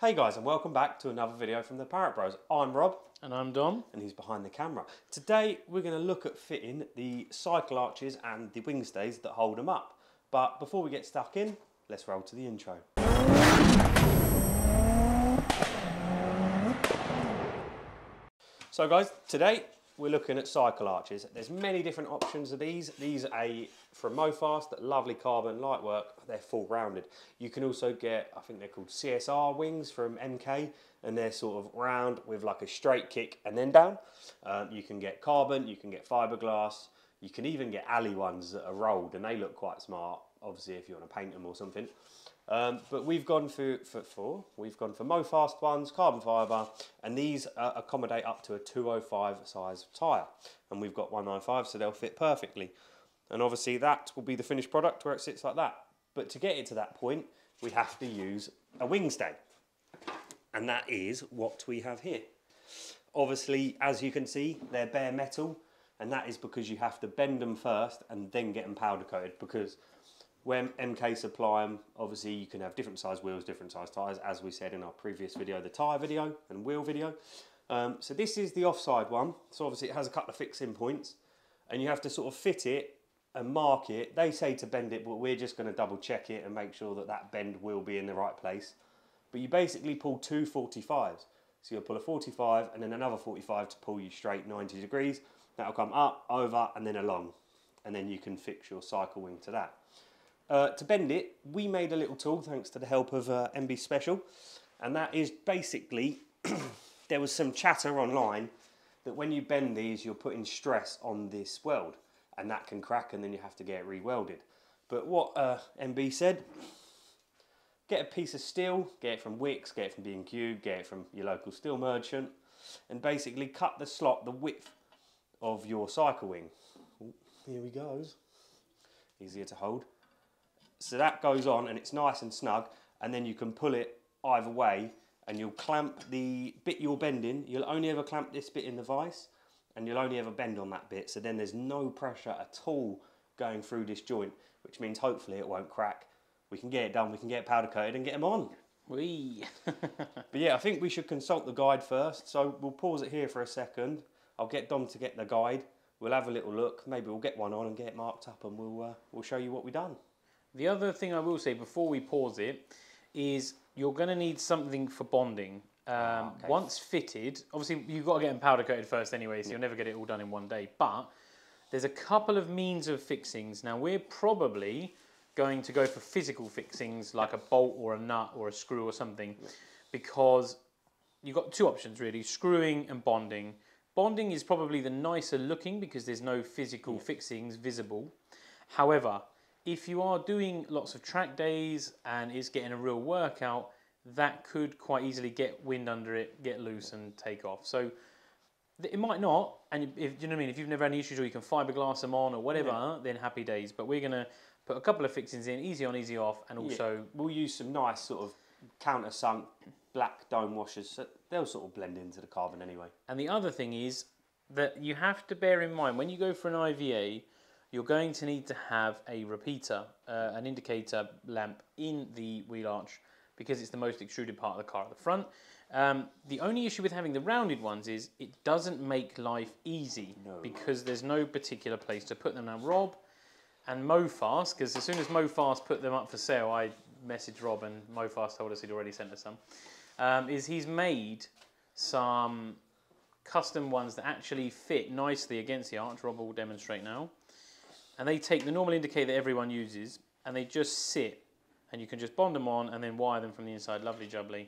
Hey guys and welcome back to another video from the Parrott Bros. I'm Rob And I'm Dom. and he's behind the camera. Today we're going to look at fitting the cycle arches and the wing stays that hold them up. But before we get stuck in, let's roll to the intro. So guys, today we're looking at cycle arches. There's many different options of these. These are a, from Mofast, lovely carbon light work. They're full rounded. You can also get, I think they're called CSR wings from MK and they're sort of round with like a straight kick and then down. Um, you can get carbon, you can get fiberglass, you can even get alley ones that are rolled and they look quite smart, obviously if you want to paint them or something. Um, but we've gone for, for, for we've gone for Mofast ones, carbon fibre, and these uh, accommodate up to a 205 size tyre. And we've got 195, so they'll fit perfectly. And obviously that will be the finished product where it sits like that. But to get it to that point, we have to use a wing stay. And that is what we have here. Obviously, as you can see, they're bare metal, and that is because you have to bend them first and then get them powder coated because when MK supply them, obviously you can have different size wheels, different size tyres, as we said in our previous video, the tyre video and wheel video. Um, so this is the offside one. So obviously it has a couple of fixing points and you have to sort of fit it and mark it. They say to bend it, but we're just going to double check it and make sure that that bend will be in the right place. But you basically pull two 45s. So you'll pull a 45 and then another 45 to pull you straight 90 degrees. That'll come up, over and then along. And then you can fix your cycle wing to that. Uh, to bend it, we made a little tool thanks to the help of uh, MB Special, and that is basically there was some chatter online that when you bend these, you're putting stress on this weld, and that can crack, and then you have to get it re-welded. But what uh, MB said, get a piece of steel, get it from Wickes, get it from B&Q, get it from your local steel merchant, and basically cut the slot the width of your cycle wing. Here he goes. Easier to hold. So that goes on and it's nice and snug and then you can pull it either way and you'll clamp the bit you're bending. You'll only ever clamp this bit in the vise and you'll only ever bend on that bit. So then there's no pressure at all going through this joint, which means hopefully it won't crack. We can get it done, we can get it powder coated and get them on. Wee. But yeah, I think we should consult the guide first. So we'll pause it here for a second. I'll get Dom to get the guide. We'll have a little look. Maybe we'll get one on and get it marked up and we'll, uh, we'll show you what we've done. The other thing I will say before we pause it is you're going to need something for bonding. Um, okay. Once fitted, obviously you've got to get them powder coated first anyway, so you'll never get it all done in one day. But there's a couple of means of fixings. Now we're probably going to go for physical fixings like a bolt or a nut or a screw or something because you've got two options really screwing and bonding. Bonding is probably the nicer looking because there's no physical fixings visible. However, if you are doing lots of track days and it's getting a real workout, that could quite easily get wind under it, get loose and take off. So it might not, and if you know what I mean, if you've never had any issues or you can fiberglass them on or whatever, then happy days. But we're gonna put a couple of fixings in, easy on, easy off, and also We'll use some nice sort of countersunk black dome washers. So they'll sort of blend into the carbon anyway. And the other thing is that you have to bear in mind when you go for an IVA, you're going to need to have a repeater, uh, an indicator lamp in the wheel arch because it's the most extruded part of the car at the front. Um, the only issue with having the rounded ones is it doesn't make life easy because there's no particular place to put them. Now, Rob and Mofast, because as soon as Mofast put them up for sale, I messaged Rob and Mofast told us he'd already sent us some. Um, is he's made some custom ones that actually fit nicely against the arch. Rob will demonstrate now. And they take the normal indicator that everyone uses and they just sit and you can just bond them on and then wire them from the inside, lovely jubbly.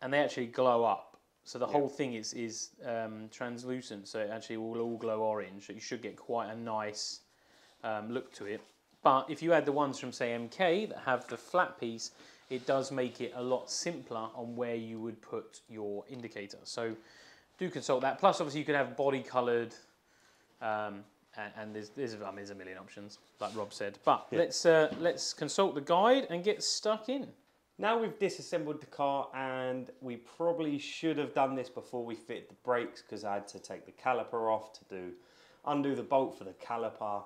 And they actually glow up. So the whole thing is, is um, translucent, so it actually will all glow orange. So you should get quite a nice um, look to it. But if you add the ones from say MK that have the flat piece, it does make it a lot simpler on where you would put your indicator. So do consult that. Plus, obviously, you could have body coloured, um, and, and there's there's, I mean, there's a million options, like Rob said. But let's uh, let's consult the guide and get stuck in. Now we've disassembled the car and we probably should have done this before we fit the brakes because I had to take the caliper off to do undo the bolt for the caliper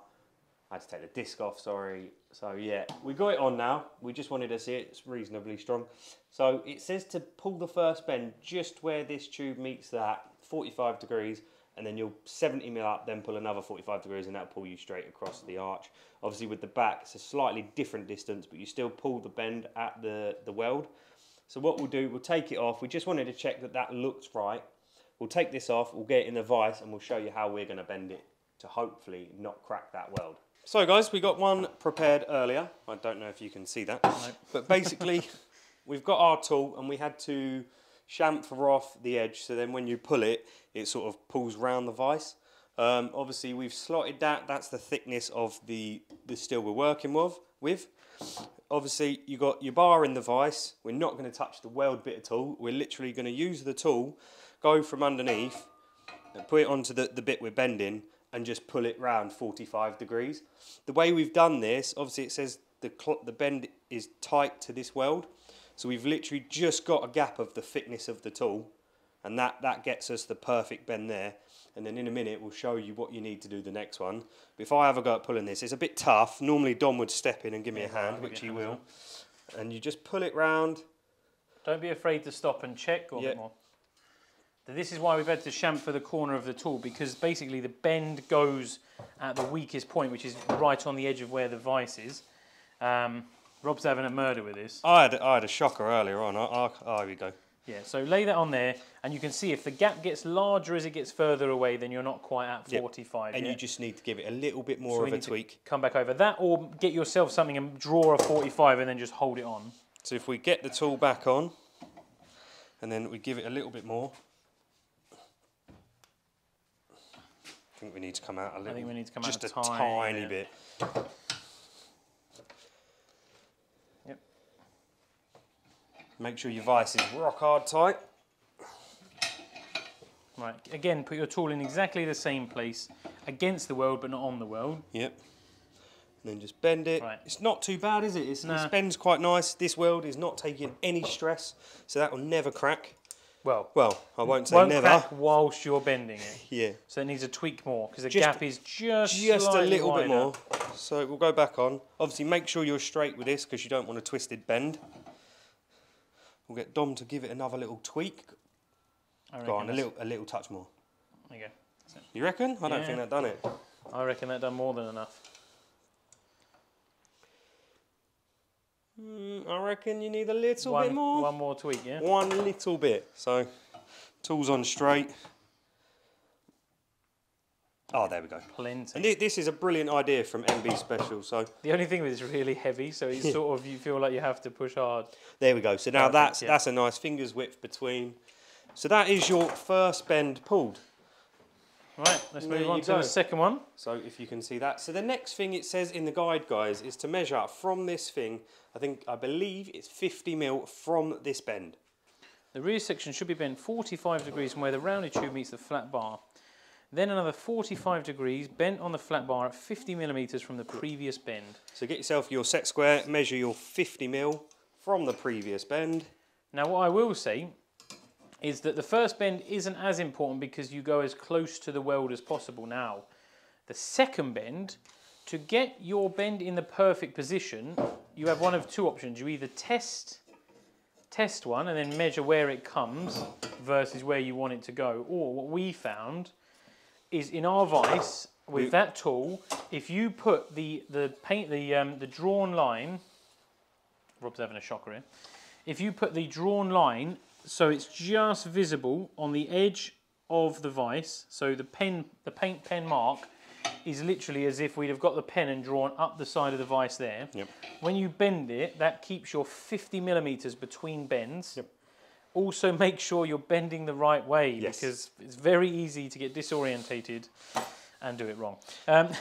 I had to take the disc off, sorry. So yeah, we got it on now. We just wanted to see it. It's reasonably strong. So it says to pull the first bend just where this tube meets that, 45 degrees, and then you'll 70 mil up, then pull another 45 degrees, and that'll pull you straight across the arch. Obviously with the back, it's a slightly different distance, but you still pull the bend at the, the weld. So what we'll do, we'll take it off. We just wanted to check that that looks right. We'll take this off, we'll get it in the vise, and we'll show you how we're gonna bend it to hopefully not crack that weld. So guys, we got one prepared earlier. I don't know if you can see that. But basically, we've got our tool and we had to chamfer off the edge so then when you pull it, it sort of pulls round the vise. Um, obviously we've slotted that, that's the thickness of the, the steel we're working with. with. Obviously you got your bar in the vise, we're not going to touch the weld bit at all, we're literally going to use the tool, go from underneath, and put it onto the, the bit we're bending and just pull it round 45 degrees. The way we've done this, obviously it says the, the bend is tight to this weld. So we've literally just got a gap of the thickness of the tool and that, that gets us the perfect bend there. And then in a minute we'll show you what you need to do the next one. But if I have a go at pulling this, it's a bit tough. Normally Dom would step in and give me a hand, which he will. And you just pull it round. Don't be afraid to stop and check. Go a Yeah. bit more. This is why we've had to chamfer the corner of the tool because basically the bend goes at the weakest point, which is right on the edge of where the vise is. Um, Rob's having a murder with this. I had, I had a shocker earlier on. I, I, oh, here we go. Yeah, so lay that on there, and you can see if the gap gets larger as it gets further away, then you're not quite at Yep. 45 And yet. you just need to give it a little bit more So of a tweak. Come back over that, or get yourself something and draw a 45 and then just hold it on. So if we get the tool back on, and then we give it a little bit more. I think we need to come out a little. I think we need to come out just a a tiny tiny bit. bit. Make sure your vise is rock hard tight. Right, again, put your tool in exactly the same place, against the weld but not on the weld. Yep. And then just bend it. Right. It's not too bad, is it? It's, Nah. It bends quite nice. This weld is not taking any stress, so that will never crack. Well, Well, I won't say won't never. crack whilst you're bending it. Yeah. So it needs a tweak more because the Just- gap is just just a little bit more. So we'll go back on. Obviously, make sure you're straight with this because you don't want a twisted bend. We'll get Dom to give it another little tweak. I Go on, a little, a little touch more. There you go. You reckon? I don't Yeah. think that done it. I reckon that done more than enough. Mm, I reckon you need a little one, bit more. One more tweak, yeah. One little bit. So, tools on straight. Oh, there we go. Plenty. And thi- this is a brilliant idea from MB Special. So The only thing is it's really heavy, so it's sort of you feel like you have to push hard. There we go. So now Perfect, that's yeah. that's a nice fingers width between. So that is your first bend pulled. Right, let's There move on to go. the second one. So if you can see that. So the next thing it says in the guide, guys, is to measure from this thing. I think I believe it's 50 mil from this bend. The rear section should be bent 45 degrees from where the rounded tube meets the flat bar. Then another 45 degrees bent on the flat bar at 50 millimeters from the previous bend. So get yourself your set square, measure your 50 mil from the previous bend. Now, what I will say is that the first bend isn't as important because you go as close to the weld as possible now. The second bend, to get your bend in the perfect position, you have one of two options. You either test test one and then measure where it comes versus where you want it to go. Or what we found is in our vise with that tool, if you put the the paint the um, the drawn line, Rob's having a shocker here. If you put the drawn line so it's just visible on the edge of the vise, so the pen the paint pen mark is literally as if we'd have got the pen and drawn up the side of the vise there. Yep. When you bend it, that keeps your 50 millimeters between bends. Yep. Also, make sure you're bending the right way Yes. because it's very easy to get disorientated and do it wrong. Um,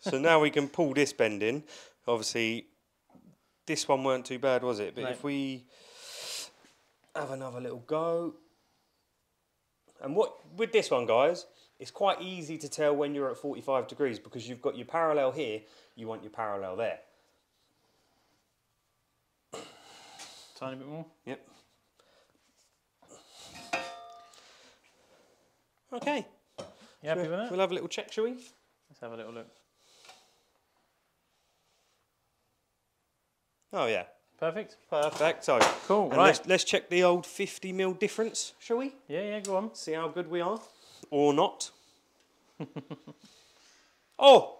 So now we can pull this bend in. Obviously, this one weren't too bad, was it? But No. if we have another little go. And what with this one, guys, it's quite easy to tell when you're at 45 degrees because you've got your parallel here, you want your parallel there. tiny bit more. Yep. Okay. You happy with that? We'll have a little check, shall we? Let's have a little look. Oh yeah. Perfect. Perfect. So cool. And right. Let's, let's check the old 50 mil difference, shall we? Yeah, yeah. Go on. See how good we are, or not. oh,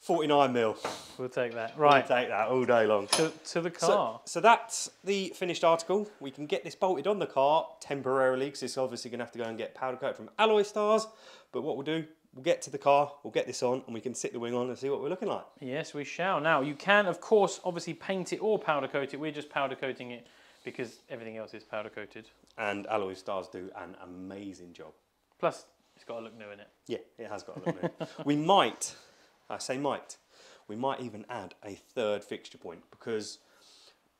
49 mil. We'll take that. We'll Right. take that all day long. To, to the car. so that's the finished article. We can get this bolted on the car temporarily because it's obviously going to have to go and get powder coat from Alloy Stars. But what we'll do, we'll get to the car, we'll get this on, and we can sit the wing on and see what we're looking like. Yes, we shall. Now, you can, of course, obviously paint it or powder coat it. We're just powder coating it because everything else is powder coated. And Alloy Stars do an amazing job. Plus, it's got to look new in it. Yeah, it has got a look new. we might, I say might, we might even add a third fixture point because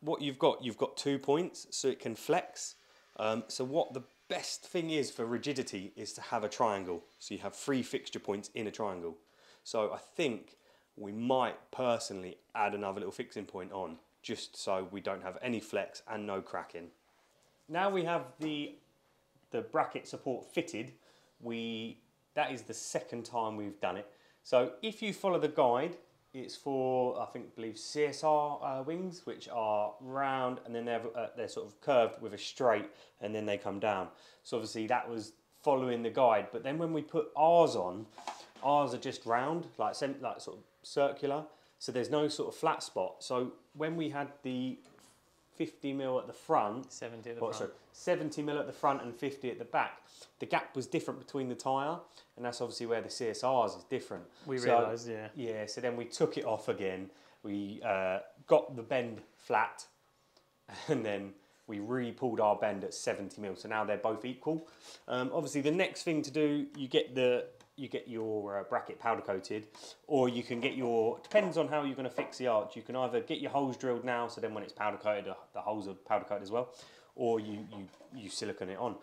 what you've got, you've got two points, so it can flex. Um, so what the best thing is for rigidity is to have a triangle. So you have three fixture points in a triangle. So I think we might personally add another little fixing point on just so we don't have any flex and no cracking. Now we have the the bracket support fitted, we that is the second time we've done it. So if you follow the guide, it's for I think believe CSR uh, wings, which are round and then they're uh, they're sort of curved with a straight, and then they come down. So obviously that was following the guide. But then when we put ours on, ours are just round, like like sort of circular. So there's no sort of flat spot. So when we had the 50 mil at the front, 70 at the front. sorry, 70 mil at the front and 50 at the back. The gap was different between the tyre, and that's obviously where the CSRs is different. We So- realised, yeah. Yeah, so then we took it off again. We uh, got the bend flat, and then we re-pulled our bend at 70 mil. So now they're both equal. Um, obviously, the next thing to do, you get the you get your uh, bracket powder coated, or you can get your depends on how you're going to fix the arch. You can either get your holes drilled now, so then when it's powder coated, the, the holes are powder coated as well, or you you you silicone it on.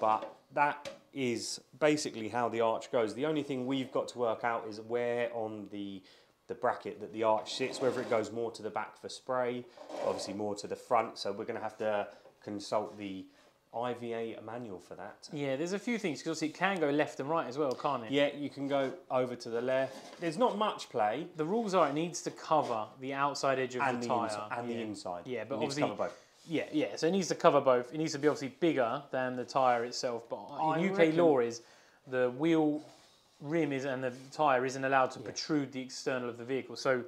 But that is basically how the arch goes. The only thing we've got to work out is where on the the bracket that the arch sits, whether it goes more to the back for spray, obviously more to the front. So we're going to have to consult the IVA manual for that. Yeah, there's a few things because it can go left and right as well, can't it? Yeah, you can go over to the left. There's not much play. The rules are it needs to cover the outside edge of And the, the, tyre. and yeah. the inside. Yeah, but You need to obviously, cover both. yeah, yeah. So it needs to cover both. It needs to be obviously bigger than the tyre itself. But I in UK law is the wheel rim is and the tyre isn't allowed to protrude the external of the vehicle. So,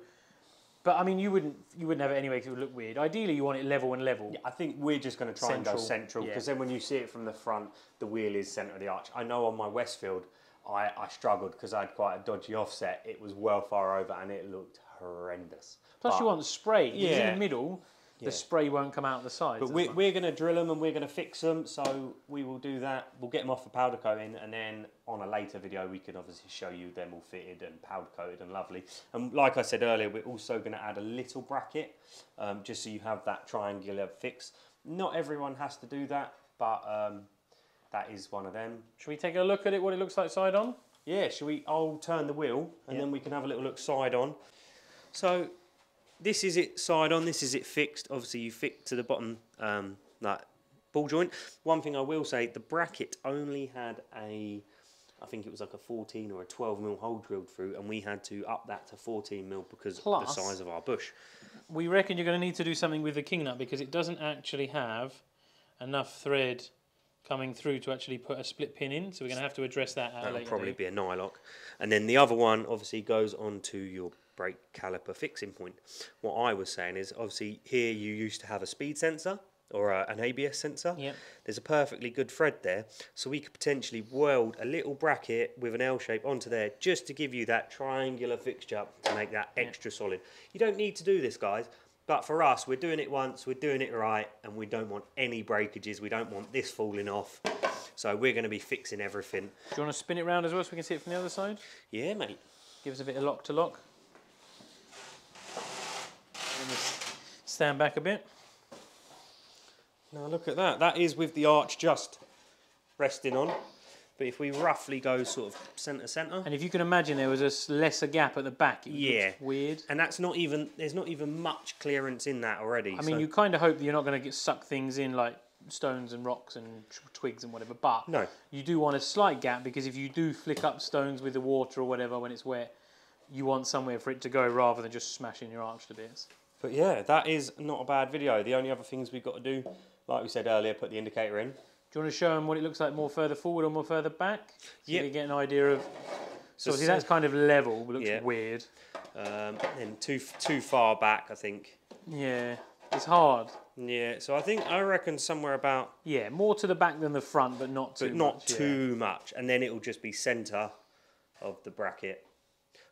but I mean, you wouldn't you wouldn't have it anyway because it would look weird. Ideally, you want it level and level. Yeah, I think we're just going to try and go Central, central yeah. because then when you see it from the front, the wheel is centre of the arch. I know on my Westfield, I, I struggled because I had quite a dodgy offset. It was well far over and it looked horrendous. Plus, But- you want spray. If it's in the middle. Yeah. The spray won't come out the sides. But we're, we're going to drill them and we're going to fix them. So we will do that. We'll get them off for powder coating, and then on a later video, we can obviously show you them all fitted and powder coated and lovely. And like I said earlier, we're also going to add a little bracket, um, just so you have that triangular fix. Not everyone has to do that, but um, that is one of them. Should we take a look at it? What it looks like side on? Yeah, should we? I'll turn the wheel and Yeah. then we can have a little look side on. So this is it side on. This is it fixed. Obviously, you fit to the bottom um, that ball joint. One thing I will say, the bracket only had a, I think it was like a 14 or a 12 mil hole drilled through, and we had to up that to 14 mil because of the size of our bush. We reckon you're going to need to do something with the king nut because it doesn't actually have enough thread coming through to actually put a split pin in. So we're going to have to address that That'll later probably date. be a nylock. And then the other one obviously goes onto your brake caliper fixing point. What I was saying is obviously here you used to have a speed sensor or a, an ABS sensor. Yep. There's a perfectly good thread there, so we could potentially weld a little bracket with an L shape onto there just to give you that triangular fixture to make that extra solid. You don't need to do this, guys. But for us, we're doing it once, we're doing it right, and we don't want any breakages. We don't want this falling off. So we're going to be fixing everything. Do you want to spin it round as well so we can see it from the other side? Yeah, mate. Give us a bit of lock to lock. And just stand back a bit. Now look at that. That is with the arch just resting on. But if we roughly go sort of centre centre, And if you can imagine there was a lesser gap at the back, it Yeah. weird. and that's not even there's not even much clearance in that already. I mean, so- you kind of hope that you're not going to get suck things in like stones and rocks and twigs and whatever. But No. you do want a slight gap because if you do flick up stones with the water or whatever when it's wet, you want somewhere for it to go rather than just smashing your arch to bits. But yeah, that is not a bad video. The only other things we've got to do, like we said earlier, put the indicator in. Do you want to show them what it looks like more further forward or more further back? So Yep. you get an idea of. So obviously that's kind of level, but looks Yeah. weird. Um, then too too far back, I think. Yeah, it's hard. Yeah, so I think I reckon somewhere about, Yeah, more to the back than the front, but not too but not much, yeah. too much, and then it will just be centre of the bracket,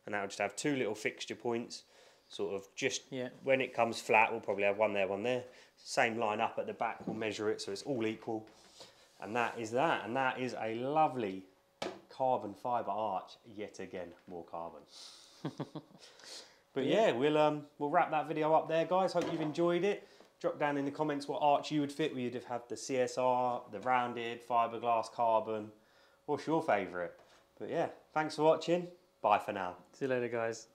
and that will just have two little fixture points, sort of just Yeah. when it comes flat, we'll probably have one there, one there. Same line up at the back, we'll measure it so it's all equal, and that is that, and that is a lovely carbon fibre arch yet again, more carbon. but yeah, we'll um we'll wrap that video up there, guys. Hope you've enjoyed it. Drop down in the comments what arch you would fit. You'd have had the CSR, the rounded, fiberglass, carbon. What's your favourite? But yeah, thanks for watching. Bye for now. See you later, guys.